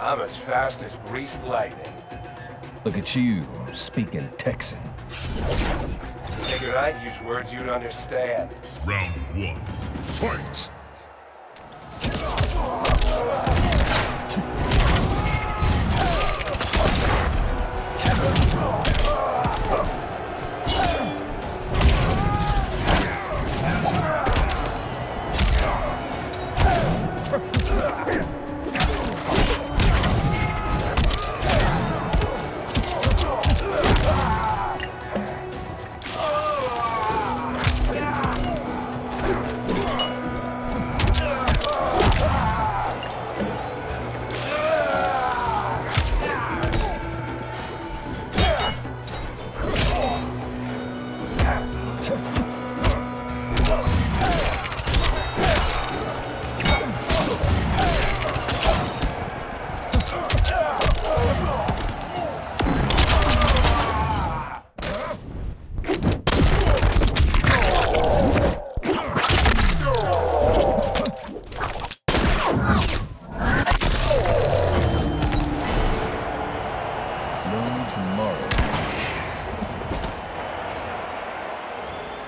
I'm as fast as greased lightning. Look at you, speaking Texan. Figured I'd use words you'd understand. Round one. Fight! Tomorrow.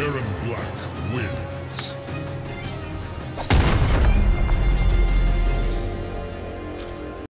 Erron Black wins.